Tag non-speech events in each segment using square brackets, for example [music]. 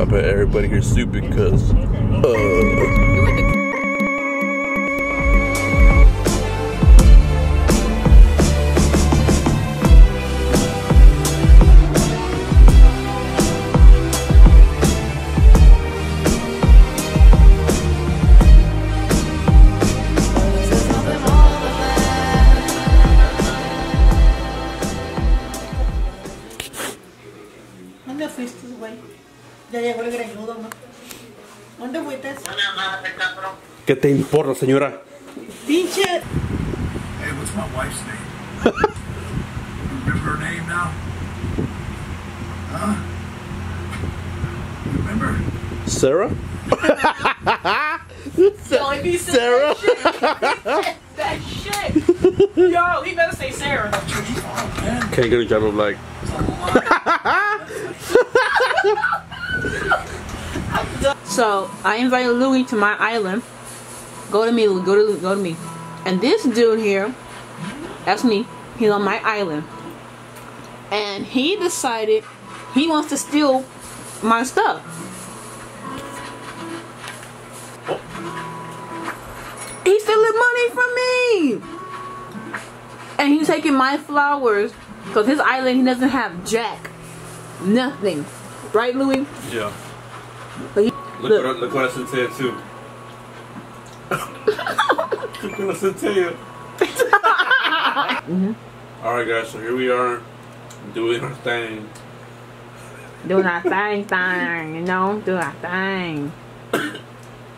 I bet everybody here's stupid because. Uh, ¿Dónde fuiste, güey? Ya llegó el greñudo, ¿no? ¿Dónde fuiste? ¿Qué te importa, señora? Pinche. Hey, what's my wife's name? [laughs] Remember her name now? Huh? Remember? Sarah? [laughs] Yo, if he Sarah? that shit. Yo, he better say Sarah. Can't get a job of like. So I invited Louis to my island. Go to me, Louis. Go to go to me. And this dude here, that's me. He's on my island, and he decided he wants to steal my stuff. He's stealing money from me, and he's taking my flowers because his island he doesn't have jack, nothing. Right, Louis? Yeah. But he, Look, Look. what I, look what I sent to you too. [laughs] look what I sent to you. Mm-hmm. All right, guys. So here we are, doing our thing. doing our thing, thing, you know, Doing our thing.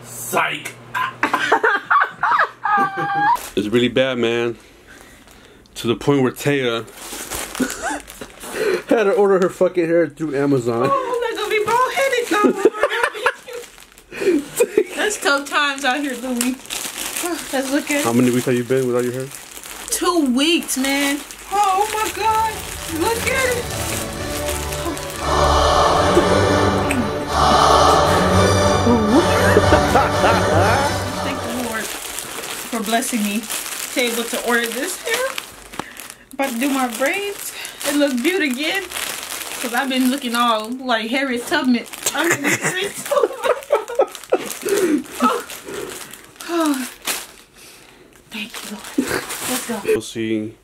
Psych. [laughs] it's really bad, man. To the point where Taiya had to order her fucking hair through Amazon. Oh, they're gonna be bald headed, That's tough times out here, Louis. Let's look at How many weeks have you been without your hair? two weeks, man. Oh my God! Look at it. [laughs] Thank the Lord for blessing me to able to order this hair. About to do my braids It look beautiful again. Cause I've been looking all like Harriet Tubman. I'm in [laughs] the streets. oh. Oh. Thank you, Lord. Let's go. We'll see.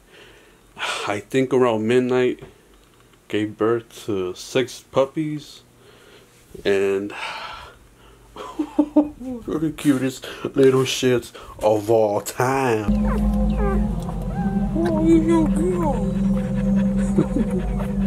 I think around midnight, gave birth to six puppies, and they're [laughs] the cutest little shits of all time. Oh, you so [laughs]